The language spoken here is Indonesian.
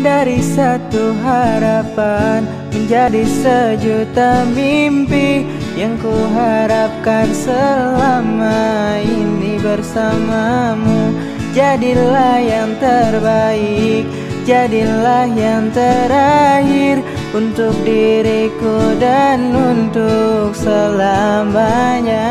Dari satu harapan menjadi sejuta mimpi Yang kuharapkan selama ini bersamamu. Jadilah yang terbaik Jadilah yang terakhir Untuk diriku dan untuk selamanya.